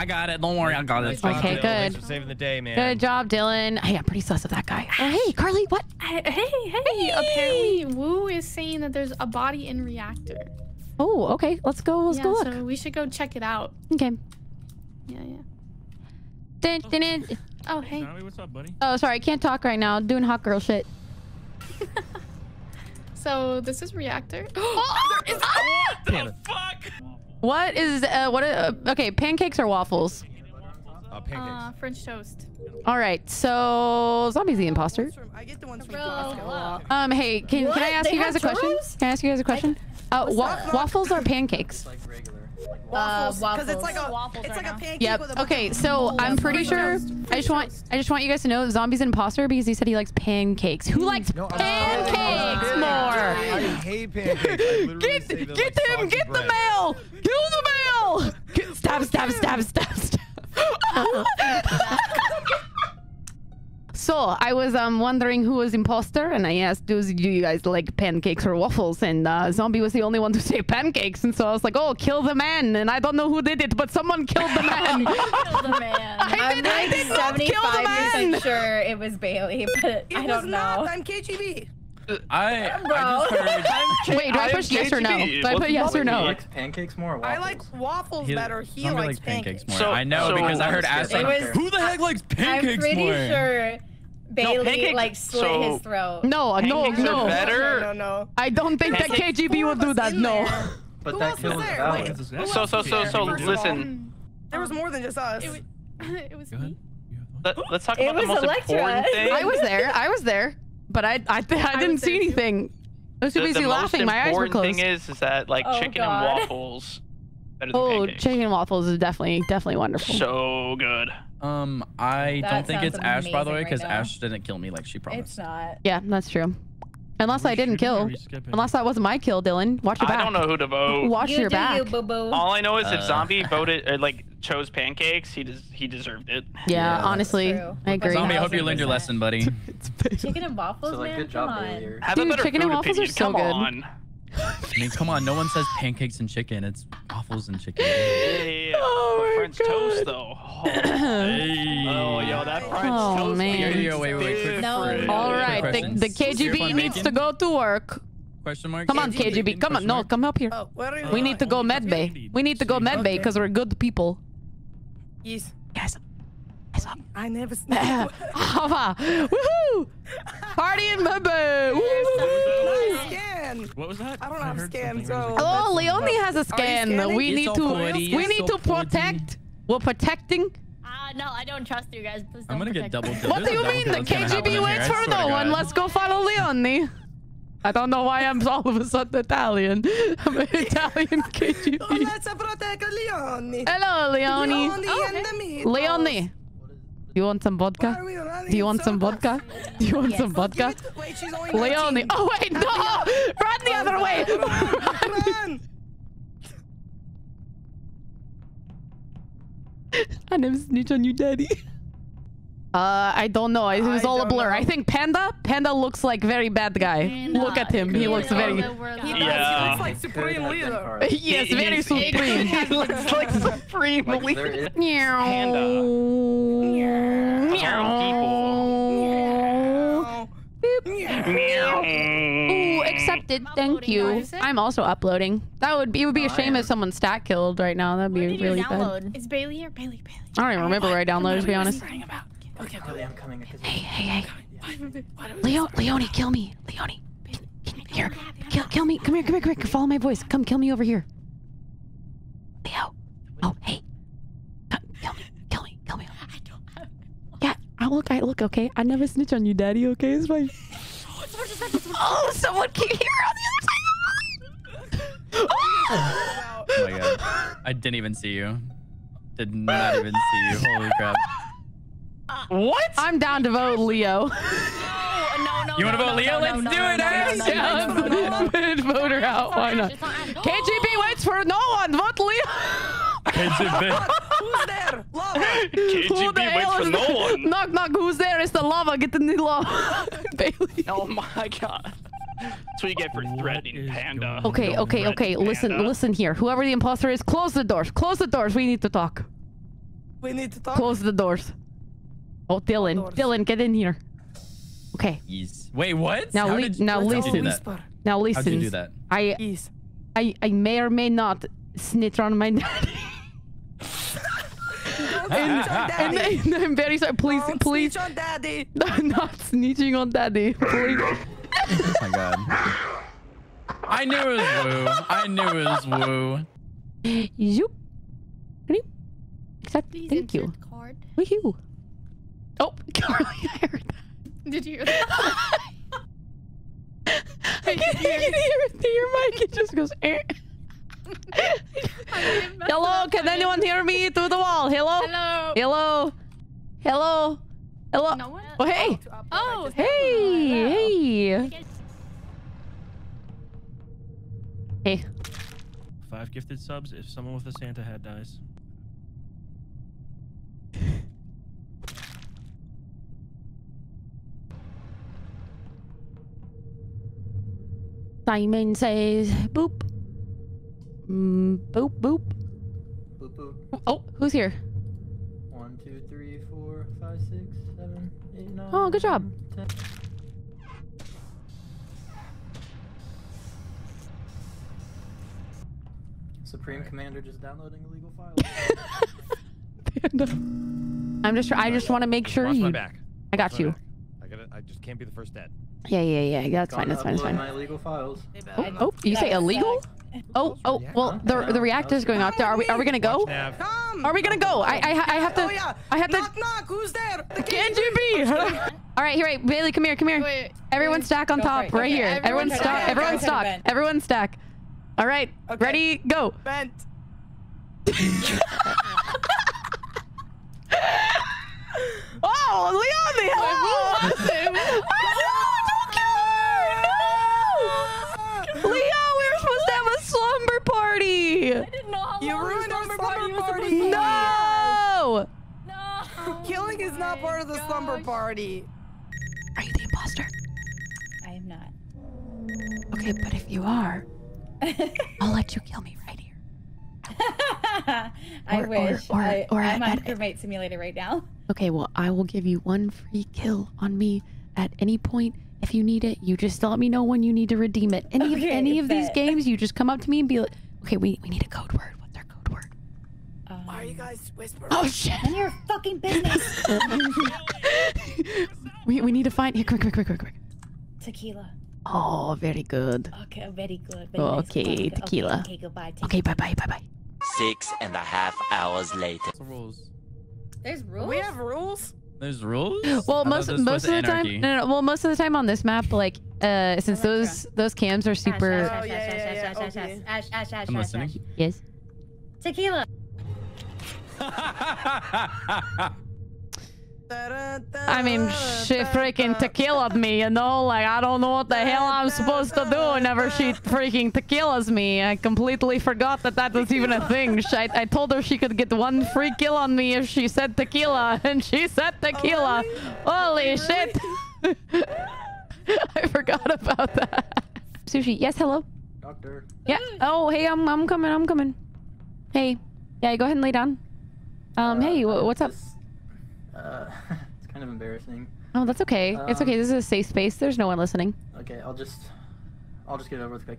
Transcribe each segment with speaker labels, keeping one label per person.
Speaker 1: I got it. Don't worry, I got it.
Speaker 2: Thank
Speaker 3: Okay,
Speaker 2: you.
Speaker 3: good.
Speaker 2: Thanks for saving the day, man.
Speaker 3: Good job, Dylan. Oh, hey, I'm pretty sus of that guy. Oh, hey, Carly, what?
Speaker 4: Hey, hey, hey! Apparently, Wu is saying that there's a body in reactor.
Speaker 3: Oh, okay. Let's go. Let's
Speaker 4: yeah,
Speaker 3: go look.
Speaker 4: so we should go check it out.
Speaker 3: Okay.
Speaker 4: Yeah, yeah.
Speaker 3: Dun, dun, dun.
Speaker 4: Oh, hey.
Speaker 5: Zombie, what's up, buddy?
Speaker 3: Oh, sorry. I can't talk right now. doing hot girl shit.
Speaker 4: So this is reactor.
Speaker 2: Oh, Panda.
Speaker 5: Fuck!
Speaker 3: What is, uh, what, uh, okay, pancakes or waffles?
Speaker 2: Uh, pancakes.
Speaker 4: Uh, French toast.
Speaker 3: All right, so zombie's the imposter.
Speaker 6: I get the ones from Costco.
Speaker 3: Um, hey, can, can I
Speaker 7: What?
Speaker 3: ask
Speaker 7: They
Speaker 3: you guys a
Speaker 7: have
Speaker 3: question? Can I ask you guys a question? Uh, wa waffles or pancakes?
Speaker 6: Uh, waffles, because it's like a
Speaker 4: Waffles
Speaker 6: it's
Speaker 4: right
Speaker 6: like a pancake
Speaker 3: Yep.
Speaker 6: with a
Speaker 3: Okay,
Speaker 6: of
Speaker 3: so I'm pretty
Speaker 4: French
Speaker 3: sure.
Speaker 4: toast.
Speaker 3: I just want I just want you guys to know zombie's an imposter because he said he likes pancakes. Who mm. likes
Speaker 2: No,
Speaker 3: pancakes
Speaker 2: kidding.
Speaker 3: more?
Speaker 2: I hate pancakes. I
Speaker 3: Get
Speaker 2: say they're
Speaker 3: get
Speaker 2: like
Speaker 3: him!
Speaker 2: soggy
Speaker 3: Get the mail! Kill the mail! Get- Stab! Stab! Stab! Stab! Stab! So I was um wondering who was imposter, and I asked, "Do you guys like pancakes or waffles?" And uh, Zombie was the only one to say pancakes, and so I was like, "Oh, kill the man!" And I don't know who did it, but someone killed the man.
Speaker 7: Kill the man.
Speaker 3: I
Speaker 7: I'm
Speaker 3: did-
Speaker 7: like
Speaker 3: did not kill
Speaker 7: 75% sure it was Bailey, but
Speaker 6: It
Speaker 7: I
Speaker 6: was
Speaker 7: don't
Speaker 6: not.
Speaker 7: know.
Speaker 6: I'm KGB.
Speaker 1: I,
Speaker 7: Bro.
Speaker 1: I just heard.
Speaker 3: Wait, do I push yes or no? Do I put yes or
Speaker 8: He
Speaker 3: no?
Speaker 8: likes pancakes more. Or
Speaker 6: I like waffles
Speaker 1: He-
Speaker 6: better. He
Speaker 1: Zombie
Speaker 6: likes pancakes.
Speaker 1: more.
Speaker 9: So-
Speaker 1: I know
Speaker 9: so-
Speaker 1: because I heard
Speaker 8: It
Speaker 1: Ash
Speaker 8: was-
Speaker 1: like, who the heck likes pancakes? more?
Speaker 7: I'm pretty
Speaker 1: more?
Speaker 7: sure Bailey
Speaker 9: pancakes-
Speaker 7: like slit
Speaker 9: so-
Speaker 7: his throat.
Speaker 3: No, no, no.
Speaker 9: better.
Speaker 6: No, no, no.
Speaker 3: I don't think that
Speaker 9: Pancakes-
Speaker 3: KGB would do that. No.
Speaker 6: there.
Speaker 8: But
Speaker 6: Who
Speaker 8: that
Speaker 6: else was there? Wait.
Speaker 9: So so so so
Speaker 6: First of all,
Speaker 9: listen.
Speaker 6: There was more than just us.
Speaker 4: It was, it was me.
Speaker 9: Let, us talk
Speaker 7: It
Speaker 9: about the most
Speaker 7: Electra.
Speaker 9: important thing.
Speaker 3: I was there. I was there, but I I, I didn't
Speaker 4: was
Speaker 3: see anything. I was too busy laughing.
Speaker 9: most
Speaker 3: My eyes were
Speaker 9: important
Speaker 3: closed.
Speaker 9: thing is is that like
Speaker 7: Oh,
Speaker 9: chicken
Speaker 7: God.
Speaker 9: and waffles better than
Speaker 3: Oh,
Speaker 9: pancakes.
Speaker 3: chicken and waffles is definitely definitely wonderful.
Speaker 9: So good.
Speaker 1: Um, I
Speaker 7: That
Speaker 1: don't think it's Ash, by the way,
Speaker 7: amazing right
Speaker 1: because. Ash didn't kill me like she probably.
Speaker 7: It's
Speaker 1: promised.
Speaker 7: not.
Speaker 3: yeah, that's true. Unless I didn't kill. Unless that wasn't my kill, Dylan. Watch your back.
Speaker 9: I don't know who to vote.
Speaker 3: Watch
Speaker 7: you
Speaker 3: your back.
Speaker 7: you, boo boo.
Speaker 9: All I know is if
Speaker 1: Uh.
Speaker 9: Zombie voted or like chose pancakes, he des- he deserved it.
Speaker 3: Yeah,
Speaker 1: Yeah.
Speaker 3: honestly, I agree.
Speaker 1: Zombie, I hope you learned your lesson, buddy.
Speaker 7: Chicken and waffles,
Speaker 8: So like,
Speaker 7: man.
Speaker 8: good
Speaker 7: Come
Speaker 8: job,
Speaker 7: on.
Speaker 8: Bailey.
Speaker 9: Have
Speaker 3: Dude,
Speaker 9: a better
Speaker 3: chicken and
Speaker 9: food
Speaker 3: waffles are
Speaker 9: opinion.
Speaker 3: so
Speaker 9: Come
Speaker 3: good.
Speaker 9: on.
Speaker 1: I mean, come on, no one says pancakes and chicken. It's waffles and chicken.
Speaker 9: Yeah,
Speaker 3: Oh
Speaker 9: but
Speaker 3: my
Speaker 9: French
Speaker 3: God.
Speaker 9: toast though. Oh,
Speaker 1: Hey.
Speaker 9: oh, yo, that French
Speaker 3: Oh,
Speaker 9: toast.
Speaker 3: man.
Speaker 1: Yo, yo, wait, wait, wait, quick-
Speaker 7: No.
Speaker 9: different.
Speaker 1: Quick
Speaker 3: right, the, the KGB needs
Speaker 1: bacon?
Speaker 3: to go to work.
Speaker 1: Question mark.
Speaker 3: Come on,
Speaker 1: Bacon,
Speaker 3: KGB. Come on, no, come up here.
Speaker 6: Oh, where are you?
Speaker 3: We need to go medbay. We need to go medbay because we're good people.
Speaker 6: Yes.
Speaker 3: Guys, guys up.
Speaker 6: I never sneak.
Speaker 3: Hava. Woohoo! Party in medbay. Woo!
Speaker 6: scan.
Speaker 5: What was that?
Speaker 6: I don't
Speaker 5: I
Speaker 6: have
Speaker 5: heard
Speaker 6: scan,
Speaker 5: something.
Speaker 6: so.
Speaker 3: Oh, Leone has a scan.
Speaker 6: scanning?
Speaker 3: We
Speaker 1: It's
Speaker 3: need
Speaker 1: so
Speaker 3: to.
Speaker 1: pretty,
Speaker 3: We
Speaker 1: it's
Speaker 3: need
Speaker 1: so
Speaker 3: to
Speaker 1: pretty.
Speaker 3: protect. We're protecting.
Speaker 7: Uh, no, I don't trust you guys. Please
Speaker 1: I'm gonna get double. killed.
Speaker 3: What do you mean? The
Speaker 1: that's gonna happen
Speaker 3: KGB waits for
Speaker 1: swear
Speaker 3: no one. Let's go follow Leonie. I don't know why I'm all of a sudden Italian. I'm an Italian
Speaker 6: Oh,
Speaker 3: KGB.
Speaker 6: let's protect Leone.
Speaker 3: Hello, Leonie.
Speaker 6: Leonie and the meat.
Speaker 3: You want some vodka? Do you want some vodka? Do you want
Speaker 7: Yes.
Speaker 3: some vodka?
Speaker 6: Wait, she's only
Speaker 3: Leone.
Speaker 6: 19.
Speaker 3: Oh wait, no! Run the other way.
Speaker 6: Run.
Speaker 3: I never snitch on you, daddy. Uh, I don't know. It was
Speaker 6: I
Speaker 3: all a blur.
Speaker 6: know.
Speaker 3: I think Panda. Panda looks like very bad guy.
Speaker 7: Panda.
Speaker 3: Look at him. He looks very.
Speaker 6: He
Speaker 9: Yeah.
Speaker 6: looks like Supreme Leader.
Speaker 3: Yes,
Speaker 9: He-
Speaker 3: very
Speaker 9: he's-
Speaker 3: supreme.
Speaker 9: He looks like supreme
Speaker 8: Like,
Speaker 9: leader.
Speaker 8: there is
Speaker 3: Meow.
Speaker 9: Panda.
Speaker 3: Meow. Ooh, accepted. Thank you.
Speaker 4: what is it?
Speaker 3: I'm also uploading. That would be. It would be a
Speaker 8: Oh,
Speaker 3: shame if someone stat killed right now. That'd be
Speaker 7: Where did you
Speaker 3: really bad.
Speaker 7: download?
Speaker 4: It's Bailey here. Bailey, Bailey.
Speaker 3: I don't even remember where I downloaded. To be honest.
Speaker 8: Really, I'm coming.
Speaker 3: Hey, hey, hey. Leo, Leone, kill me. Leone. Here. Kill, kill me. Come here, come here, come here. Follow my voice. Come kill me over here. Leo. Oh, hey. Come, kill me. Kill me. Kill me. I don't. Yeah, I look, I look, okay? I never snitch on you, daddy, okay? It's fine. Oh, someone came here on the other side.
Speaker 1: Oh my god. I didn't even see you. Did not even see you. Holy crap.
Speaker 9: What?
Speaker 3: I'm down to vote Leo.
Speaker 7: No, no,
Speaker 1: You wanna vote Leo? Let's do it,
Speaker 7: no,
Speaker 1: Ash.
Speaker 7: no, no,
Speaker 3: Yeah, vote her out. Why not?
Speaker 7: It's not Ash.
Speaker 3: KGB waits for no one. Vote Leo. KGB.
Speaker 6: Who's there? Lava.
Speaker 3: Who
Speaker 9: KGB
Speaker 3: the
Speaker 9: waits
Speaker 3: hell
Speaker 9: for
Speaker 3: is
Speaker 9: no
Speaker 3: that?
Speaker 9: one.
Speaker 3: Knock, knock. Who's there? It's the lava. Get in the lava. Bailey.
Speaker 9: Oh my god. That's what you get for threatening
Speaker 5: is
Speaker 9: Panda.
Speaker 5: going
Speaker 3: Okay, okay, okay. Listen,
Speaker 9: Panda.
Speaker 3: listen here. Whoever the imposter is, close the doors. Close the doors. We need to talk.
Speaker 6: We need to talk.
Speaker 3: Close the doors. Oh, Dylan.
Speaker 6: Doors.
Speaker 3: Dylan, get in here. Okay.
Speaker 1: Yes. Wait, what?
Speaker 3: Now
Speaker 1: How
Speaker 3: li-
Speaker 1: did,
Speaker 3: now
Speaker 1: how'd you
Speaker 3: listen.
Speaker 1: do that?
Speaker 6: Whisper.
Speaker 1: How'd
Speaker 3: listen.
Speaker 1: you do that?
Speaker 3: I,
Speaker 6: Yes.
Speaker 3: I I may or may not snitch on my daddy. Ah,
Speaker 6: ah, ah.
Speaker 3: And,
Speaker 6: and,
Speaker 3: and I'm very sorry. Please,
Speaker 6: Don't
Speaker 3: please.
Speaker 6: snitch on daddy.
Speaker 3: not snitching on daddy. Please.
Speaker 1: Oh my god. I knew it was woo. I knew it was woo.
Speaker 3: Zoop. Ready? Accept.
Speaker 4: Please
Speaker 3: Thank you.
Speaker 4: insert Card.
Speaker 3: Woohoo. Carly, I heard that.
Speaker 4: Did you hear that?
Speaker 3: I can, I can hear it through your mic. It just goes. eh. Hello, can anyone hear me through the wall? Hello?
Speaker 4: Hello.
Speaker 3: Hello? Hello? Hello?
Speaker 4: No one?
Speaker 3: Oh, hey.
Speaker 4: Oh,
Speaker 3: Hey, hey. Hey.
Speaker 2: Five gifted subs if someone with a Santa hat dies.
Speaker 3: Simon says boop. Mm, boop, boop.
Speaker 8: Boop boop.
Speaker 3: Oh, who's here?
Speaker 8: One, two, three, four, five, six, seven, eight, nine.
Speaker 3: Oh, good job.
Speaker 8: ten. Supreme Commander just downloading illegal files.
Speaker 3: I'm just. I just want to make sure
Speaker 2: Watch my
Speaker 3: you.
Speaker 2: back.
Speaker 3: I got
Speaker 2: Watch
Speaker 3: you.
Speaker 2: back. I got I just can't be the first dead.
Speaker 3: Yeah, yeah, yeah. That's fine.
Speaker 8: Gonna
Speaker 3: That's fine. That's fine.
Speaker 8: My illegal files.
Speaker 3: Oh oh, oh, oh, you say illegal? Oh, oh. Well, the the reactor's going off. Are we are we gonna go? Are we gonna go? I I, I have to.
Speaker 6: Oh yeah.
Speaker 3: I have to.
Speaker 6: Knock knock. Who's there? The
Speaker 3: Can you be? All right, here, right, Bailey, come here, come here.
Speaker 4: Wait.
Speaker 3: Everyone stack on top, right here. Everyone
Speaker 4: Everyone
Speaker 3: stack.
Speaker 4: try
Speaker 3: Everyone
Speaker 7: try to
Speaker 3: stack. Everyone stack. All right, ready, go.
Speaker 6: Bent.
Speaker 3: Oh, Leone! Hello! No! Slumber party.
Speaker 7: I didn't know how
Speaker 6: You
Speaker 7: long this
Speaker 6: ruined our
Speaker 7: slumber
Speaker 6: slumber
Speaker 7: party was supposed
Speaker 6: party.
Speaker 3: No!
Speaker 7: No.
Speaker 6: Killing is not part of the slumber
Speaker 4: oh
Speaker 6: party.
Speaker 3: Are you the imposter?
Speaker 7: I am not.
Speaker 3: Okay, but if you are, I'll let you kill me right here.
Speaker 7: I
Speaker 3: Or- or-
Speaker 7: wish.
Speaker 3: or-
Speaker 7: I,
Speaker 3: or
Speaker 7: I'm
Speaker 3: at-
Speaker 7: on
Speaker 3: at-
Speaker 7: crewmate simulator right now.
Speaker 3: Okay, well, I will give you one free kill on me at any point. If you need it, you just let me know when you need to redeem it. Any of
Speaker 7: Okay,
Speaker 3: any of these games, you just come up to me and be like, "Okay, we, we need a code word. What's our code word?"
Speaker 7: Um,
Speaker 6: Why are you guys whispering?
Speaker 3: Oh shit!
Speaker 7: None of your fucking business.
Speaker 3: we we need to find here. Quick, quick, quick, quick, quick.
Speaker 7: Tequila.
Speaker 3: Oh, very good.
Speaker 7: Okay, very good. Very nice.
Speaker 3: Okay,
Speaker 7: Okay,
Speaker 3: tequila.
Speaker 7: Okay, goodbye.
Speaker 3: Okay, bye, bye, bye, bye.
Speaker 5: Six and a half hours later.
Speaker 1: What's rules?
Speaker 7: There's rules.
Speaker 6: We have rules.
Speaker 1: There's rules?
Speaker 3: Well,
Speaker 1: I
Speaker 3: most most of the time, no, no, no, well, most of the time on this map, like, uh, since those those cams are
Speaker 7: Ash,
Speaker 3: super.
Speaker 7: Ash, Ash,
Speaker 6: yeah,
Speaker 7: Ash,
Speaker 6: yeah,
Speaker 7: Ash,
Speaker 6: yeah,
Speaker 7: Ash, Ash,
Speaker 6: okay.
Speaker 7: Ash, Ash, Ash,
Speaker 1: I'm
Speaker 7: Ash,
Speaker 1: listening.
Speaker 7: Ash.
Speaker 3: Yes.
Speaker 7: Tequila.
Speaker 3: I mean, she freaking tequilaed me, you know? Like, I don't know what the hell I'm supposed to do whenever she freaking tequilas me. I completely forgot that that was even a thing. She, I, I told her she could get one free kill on me if she said tequila, and she said tequila. Holy shit. I forgot about that. Sushi, yes, hello?
Speaker 8: Doctor.
Speaker 3: Yeah. Oh, hey, I'm, I'm coming, I'm coming. Hey. Yeah, go ahead and lay down. Um,
Speaker 8: uh,
Speaker 3: hey, what's up?
Speaker 8: This- Uh, it's kind of embarrassing.
Speaker 3: Oh, that's okay. it's okay.
Speaker 8: Um,
Speaker 3: This is a safe space. There's no one listening.
Speaker 8: Okay, I'll just, I'll just get it over with quick.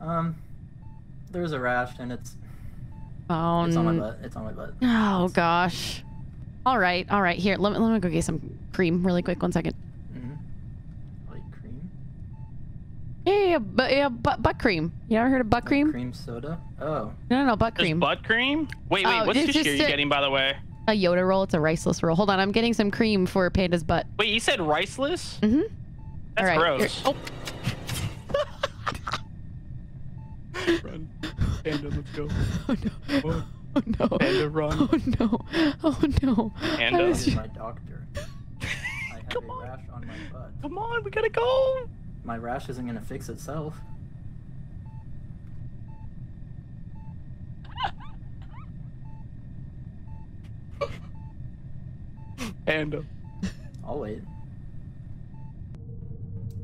Speaker 8: Um, there's a rash and it's,
Speaker 3: Oh,
Speaker 8: it's on my butt. It's on my butt.
Speaker 3: oh gosh. All right, all right. Here, let me let me go get some cream really quick. One second.
Speaker 8: hmm Like cream.
Speaker 3: Yeah, yeah, yeah, but, yeah butt, butt cream. You ever heard of butt cream?
Speaker 8: Cream soda. Oh.
Speaker 3: No, no, no, butt
Speaker 9: There's
Speaker 3: cream.
Speaker 9: butt cream? Wait, wait,
Speaker 3: Oh,
Speaker 9: what
Speaker 3: it's
Speaker 9: sushi
Speaker 3: just
Speaker 9: are you getting, by the way?
Speaker 3: A Yoda roll. It's a riceless roll. Hold on, I'm getting some cream for Panda's butt.
Speaker 9: Wait, you said riceless?
Speaker 3: Mm-hmm.
Speaker 9: That's
Speaker 3: all right.
Speaker 9: gross.
Speaker 3: here- Oh.
Speaker 2: Run. Panda, let's go.
Speaker 3: Oh no. Oh no.
Speaker 2: Panda, run.
Speaker 3: Oh no. Oh no. I
Speaker 9: Panda?
Speaker 3: was
Speaker 8: This is
Speaker 3: ju-
Speaker 8: my doctor. I have
Speaker 9: Come
Speaker 8: a
Speaker 9: on.
Speaker 8: rash on my butt.
Speaker 9: Come on, we gotta go.
Speaker 8: My rash isn't gonna fix itself.
Speaker 2: Panda.
Speaker 8: Uh, I'll wait.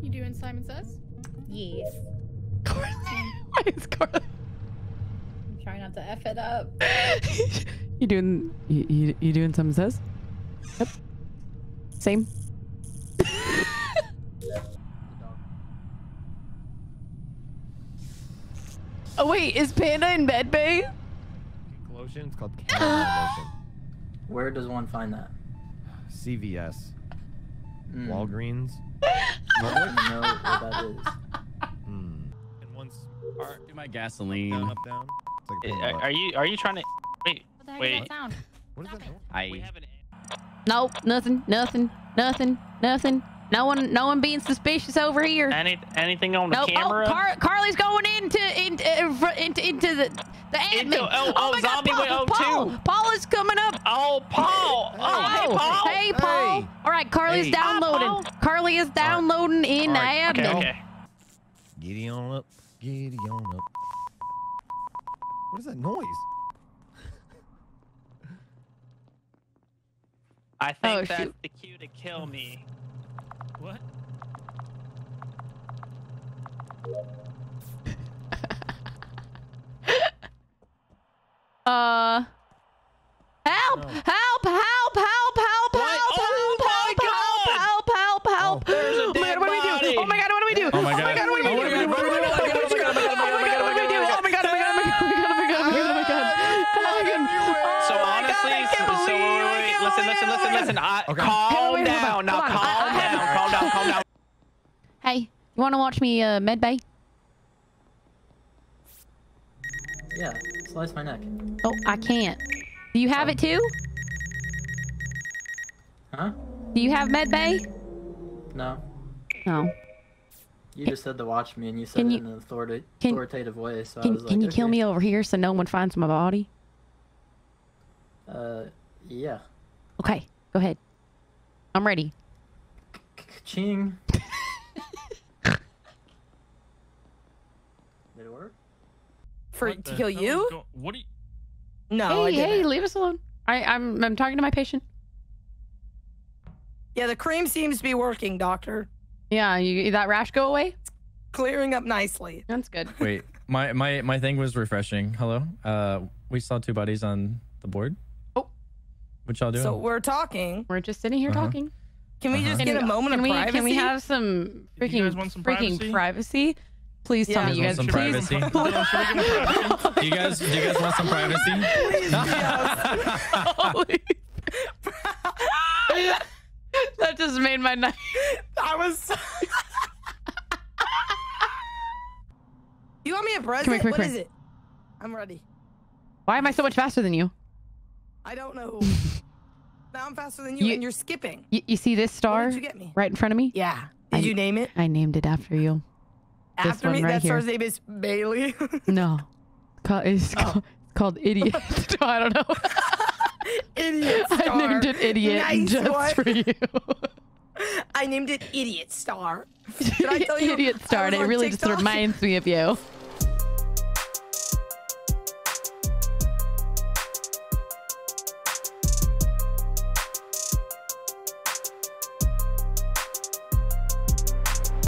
Speaker 4: You doing Simon Says?
Speaker 7: Yes.
Speaker 3: Why is Carly?
Speaker 7: I'm trying not to F it up.
Speaker 3: You doing you, you, you doing Simon says? Yep. Same. oh wait, is Panda in medbay?
Speaker 10: Lotion. It's called chamomile lotion.
Speaker 8: Where does one find that?
Speaker 10: CVS.
Speaker 8: Mm.
Speaker 10: Walgreens.
Speaker 8: I don't know what that is.
Speaker 10: Hmm.
Speaker 2: And once are,
Speaker 1: Do my gasoline.
Speaker 2: down, up, down.
Speaker 10: It's like a
Speaker 9: Are,
Speaker 10: big
Speaker 9: are you are you trying to wait?
Speaker 7: What the heck
Speaker 9: Wait.
Speaker 7: is that sound?
Speaker 10: What is that? noise?
Speaker 1: I.
Speaker 9: We have an
Speaker 3: Nope, nothing, nothing, nothing, nothing. No one, no one being suspicious over here.
Speaker 9: any anything on the
Speaker 3: Nope.
Speaker 9: camera.
Speaker 3: Oh, Car- Carly's going into into uh, fr- into, into the the admin.
Speaker 9: Into- oh, oh,
Speaker 3: my God,
Speaker 9: zombie
Speaker 3: Paul,
Speaker 9: way- oh,
Speaker 3: Paul. Paul is coming up.
Speaker 9: oh, Paul! Oh, hey, Paul!
Speaker 3: Hey, Paul.
Speaker 10: Hey.
Speaker 3: All right, Carly's
Speaker 10: Hey.
Speaker 3: downloading.
Speaker 9: Hi, Paul.
Speaker 3: Carly is downloading in
Speaker 10: All right,
Speaker 3: admin.
Speaker 9: Okay, okay.
Speaker 10: Giddy on up. Giddy on up. What is that noise?
Speaker 9: I think
Speaker 3: Oh,
Speaker 9: that's
Speaker 3: shoot.
Speaker 9: the cue to kill me.
Speaker 2: What?
Speaker 3: Uh. Help! Help! Help! Help!
Speaker 9: Listen, listen, listen, listen. I,
Speaker 10: Okay.
Speaker 9: Calm
Speaker 3: Wait, wait,
Speaker 9: down
Speaker 3: on,
Speaker 9: now. Calm
Speaker 3: I- I
Speaker 9: down. Calm down. Calm down.
Speaker 3: Hey, you want to watch me uh, medbay?
Speaker 8: Yeah, slice my neck.
Speaker 3: Oh, I can't. Do you have it too?
Speaker 8: Huh?
Speaker 3: Do you have medbay?
Speaker 8: No.
Speaker 3: No.
Speaker 8: You just said to watch me, and you said
Speaker 3: Can
Speaker 8: it
Speaker 3: you-
Speaker 8: in an authorita-
Speaker 3: can-
Speaker 8: authoritative way. So I
Speaker 3: Can
Speaker 8: was like,
Speaker 3: Can you kill me over here so no one finds my body?
Speaker 8: Uh, yeah.
Speaker 3: Okay, go ahead. I'm ready.
Speaker 8: Ching. Did it work?
Speaker 6: For
Speaker 2: What
Speaker 6: to kill you?
Speaker 2: what do you?
Speaker 6: No,
Speaker 3: hey, hey,
Speaker 6: didn't.
Speaker 3: leave us alone. I, I'm I'm talking to my patient.
Speaker 6: Yeah, the cream seems to be working, doctor.
Speaker 3: Yeah, you that rash go away?
Speaker 6: Clearing up nicely.
Speaker 3: That's good.
Speaker 1: Wait, my my my thing was refreshing. Hello. Uh, we saw two bodies on the board. What y'all doing?
Speaker 6: So we're talking.
Speaker 3: We're just sitting here
Speaker 1: Uh-huh.
Speaker 3: talking.
Speaker 6: Can we
Speaker 1: Uh-huh.
Speaker 6: just
Speaker 3: Can
Speaker 6: get
Speaker 3: we-
Speaker 6: a moment
Speaker 3: can
Speaker 6: of
Speaker 3: we,
Speaker 6: privacy?
Speaker 3: Can we have some
Speaker 2: You
Speaker 3: freaking
Speaker 2: guys want some
Speaker 3: freaking
Speaker 2: privacy?
Speaker 3: privacy? Please tell
Speaker 6: Yeah.
Speaker 3: me
Speaker 1: You
Speaker 3: you
Speaker 1: guys
Speaker 3: guys
Speaker 1: want some
Speaker 3: please.
Speaker 1: privacy?
Speaker 2: Dylan, should we give him privacy?
Speaker 1: do you guys do you guys want some privacy?
Speaker 3: That just made my night.
Speaker 6: I was. you want me a present?
Speaker 3: here, come here,
Speaker 6: What
Speaker 3: come
Speaker 6: is
Speaker 3: here.
Speaker 6: it? I'm ready.
Speaker 3: Why am I so much faster than you?
Speaker 6: I don't know. now I'm faster than you,
Speaker 3: You-
Speaker 6: and you're skipping.
Speaker 3: You, you see this star
Speaker 6: did you get me?
Speaker 3: right in front of me?
Speaker 6: Yeah. Did
Speaker 3: I-
Speaker 6: you name it?
Speaker 3: I named it after you. This
Speaker 6: After me,
Speaker 3: right
Speaker 6: that
Speaker 3: here.
Speaker 6: star's name is Bailey.
Speaker 3: No, it's
Speaker 6: Oh.
Speaker 3: called, called Idiot. No, I don't know.
Speaker 6: Idiot star.
Speaker 3: I named it Idiot
Speaker 6: Nice
Speaker 3: just
Speaker 6: one.
Speaker 3: for you.
Speaker 6: I named it Idiot Star. Did I tell you?
Speaker 3: Idiot star, it really just reminds me of you.